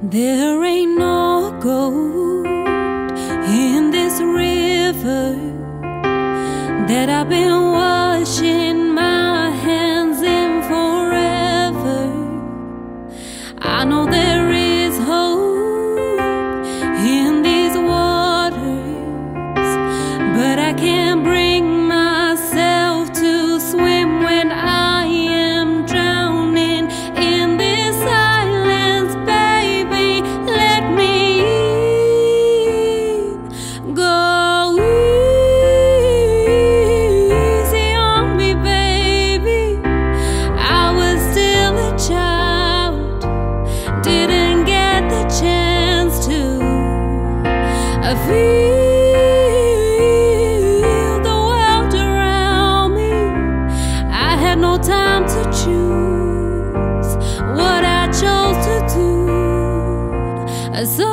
There ain't no gold in this river that I've been washing my hands in forever. I know there is hope didn't get the chance to I feel the world around me. I had no time to choose what I chose to do. So